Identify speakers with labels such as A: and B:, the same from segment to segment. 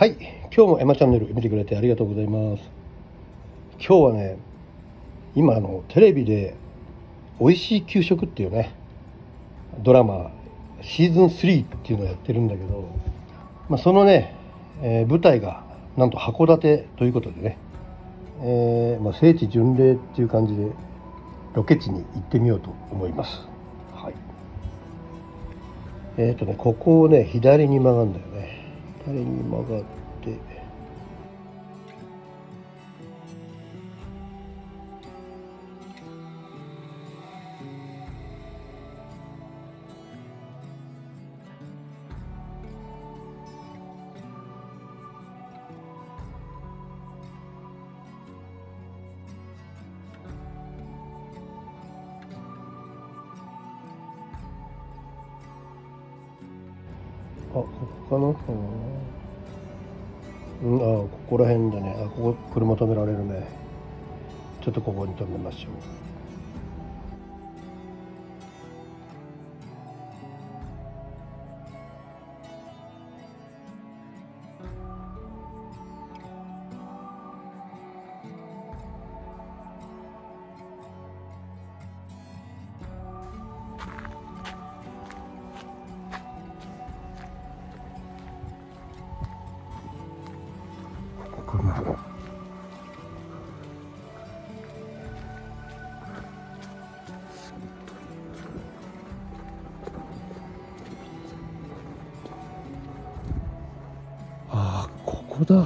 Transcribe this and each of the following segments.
A: はい。今日もエマチャンネル見てくれてありがとうございます。今日はね今あのテレビで「美味しい給食」っていうねドラマシーズン3っていうのをやってるんだけど、まあ、そのね、えー、舞台がなんと函館ということでね、えーまあ、聖地巡礼っていう感じでロケ地に行ってみようと思います。はい。えっ、ー、とねここをね左に曲がるんだよ。ね左に曲がるあここかなうんあここら辺だね。あここ車止められるね。ちょっとここに止めましょう。あここだ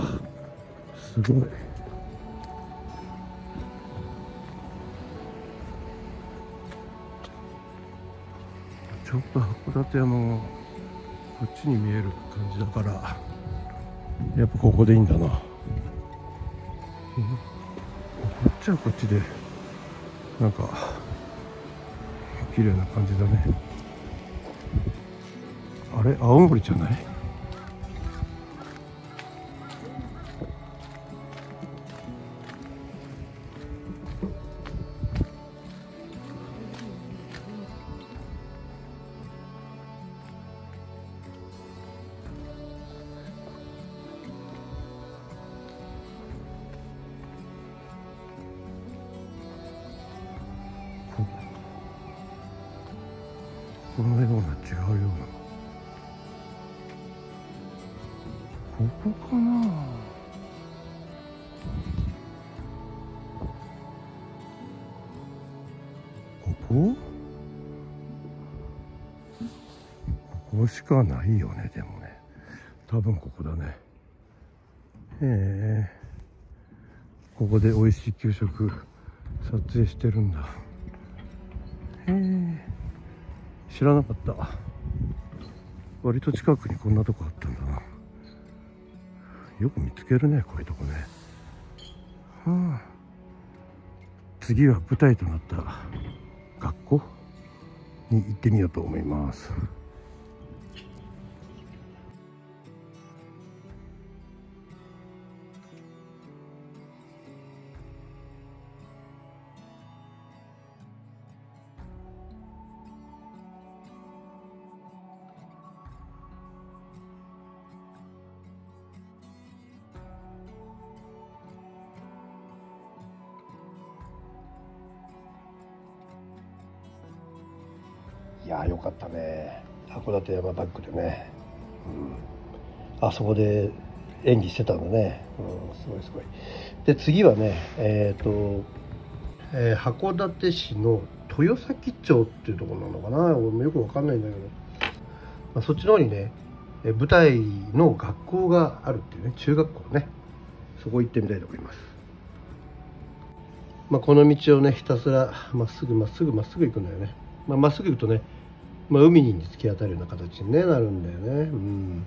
A: すごい。ちょっと函館山がこっちに見える感じだから。やっぱここでいいんだな。こっちはこっちでなんか綺麗な感じだね。あれ？青森じゃない？ここかな。ここここしかないよねでもね。多分ここだね。ええ。ここで美味しい給食撮影してるんだ。へえ。知らなかった。割と近くにこんなとこあったんだな。よく見つけるねこういうとこね。はあ。次は舞台となった学校に行ってみようと思います。いやよかったね。函館山バックでね、うん、あそこで演技してたんだね、うん、すごいすごい。で次はねえっ、ー、と、えー、函館市の豊崎町っていうところなのかな。俺もよくわかんないんだけど、まあ、そっちの方にね舞台の学校があるっていうね中学校ね。そこ行ってみたいと思います。まあ、この道をねひたすらまっすぐまっすぐまっすぐ行くんだよね。まあ、っすぐ行くとねまあ、海に突き当たるような形に、ね、なるんだよね。うん。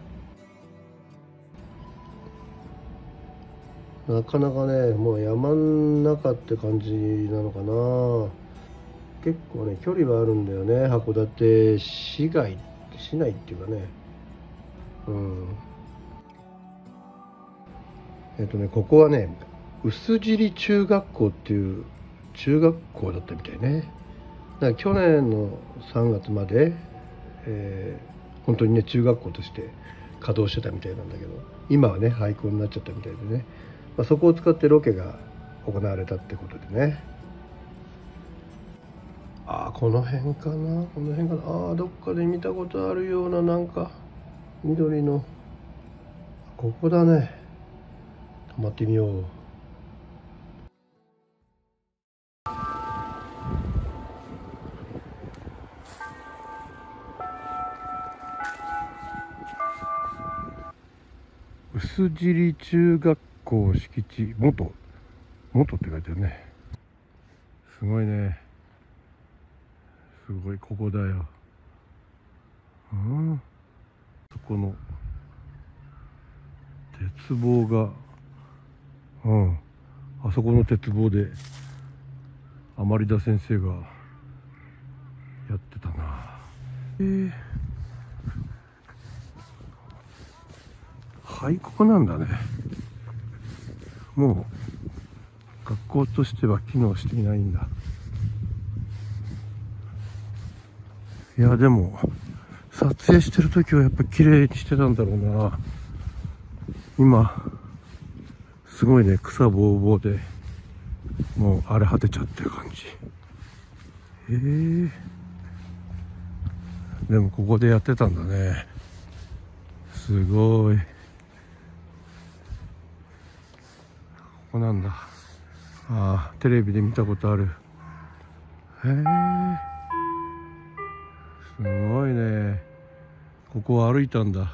A: なかなかねもう山の中って感じなのかな。結構ね距離はあるんだよね。函館市街市内っていうかね。うん。えっとねここはね薄尻中学校っていう中学校だったみたいね。だから去年の3月まで、えー、本当にね中学校として稼働してたみたいなんだけど今はね廃校になっちゃったみたいでね、まあ、そこを使ってロケが行われたってことでね。ああこの辺かな？この辺かな？ああどっかで見たことあるようななんか緑の。ここだね。泊まってみよう。薄尻中学校敷地元元って書いてあるね。すごいね。すごいここだよ。うん。そこの鉄棒がうん。あそこの鉄棒で甘利田先生がやってたな。えー、廃校なんだね。もう学校としては機能していないんだ。いやでも撮影してる時はやっぱ綺麗にしてたんだろうな。今すごいね草ぼうぼうでもう荒れ果てちゃってる感じ。ええ、でもここでやってたんだね。すごい。こなんだ。ああテレビで見たことある。へえ。すごいね。ここを歩いたんだ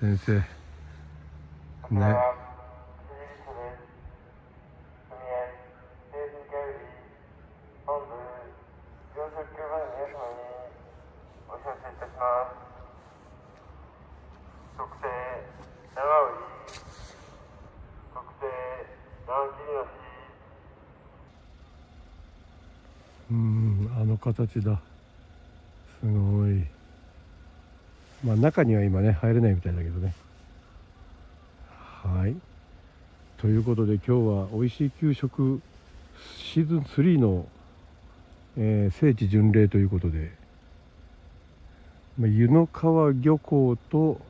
A: 先生。ね。うんあの形だ。すごい。まあ中には今ね入れないみたいだけどね。はい。ということで今日は「おいしい給食」シーズン3の、えー、聖地巡礼ということで、まあ、湯の川漁港と、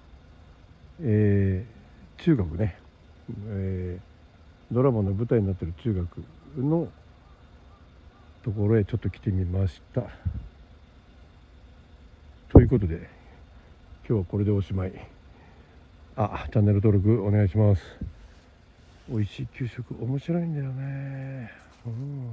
A: えー、中学ね、えー、ドラマの舞台になってる中学のところへちょっと来てみました。ということで今日はこれでおしまい。あチャンネル登録お願いします。美味しい給食面白いんだよね。うん。